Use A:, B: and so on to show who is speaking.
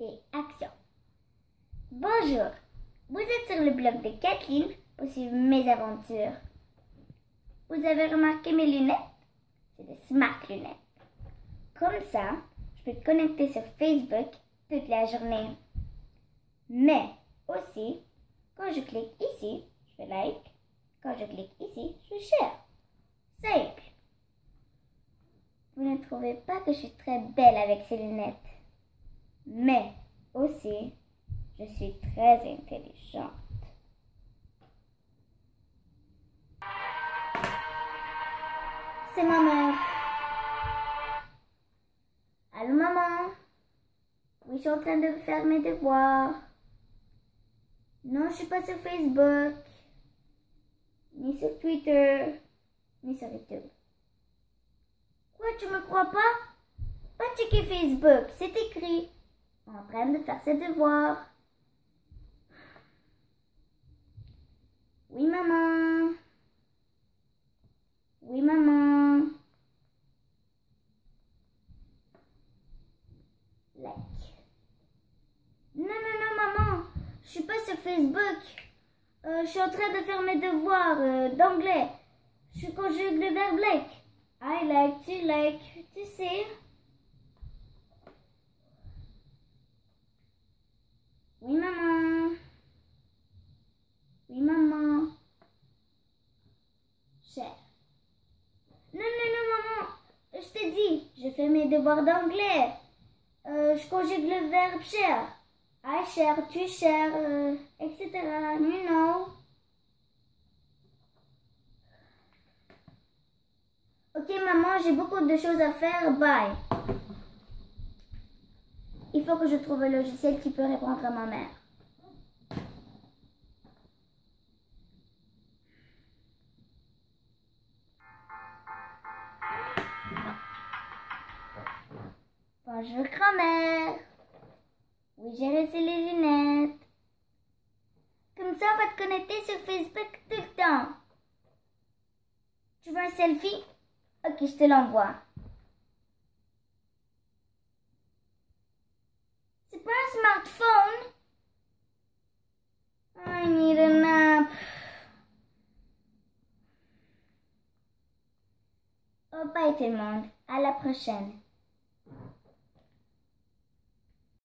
A: et action. Bonjour, vous êtes sur le blog de Kathleen pour suivre mes aventures. Vous avez remarqué mes lunettes? C'est des smart lunettes. Comme ça, je peux te connecter sur Facebook toute la journée. Mais aussi, quand je clique ici, je like. Quand je clique ici, je share. Simple. Vous ne trouvez pas que je suis très belle avec ces lunettes Mais aussi, je suis très intelligente. C'est ma mère. Allô maman? Oui, je suis en train de faire mes devoirs. Non, je suis pas sur Facebook, ni sur Twitter, ni sur YouTube. Quoi, tu me crois pas? Pas checker Facebook, c'est écrit. En train de faire ses devoirs. Oui, maman. Oui, maman. Like. Non, non, non, maman. Je suis pas sur Facebook. Euh, je suis en train de faire mes devoirs euh, d'anglais. Je conjugue le verbe like. I like, tu like, tu sais. Oui, maman. Oui, maman. Cher. Non, non, non, maman. Je t'ai dit, je fais mes devoirs d'anglais. Euh, je conjugue le verbe cher. I share, tu share, euh, etc. You know. Ok, maman, j'ai beaucoup de choses à faire. Bye. Il faut que je trouve un logiciel qui peut répondre à ma mère. Bonjour grand-mère. Oui, j'ai reçu les lunettes. Comme ça, on va te connecter sur Facebook tout le temps. Tu veux un selfie? Ok, je te l'envoie. C'est pas un smartphone? I need a nap. Oh, bye tout le monde. À la prochaine.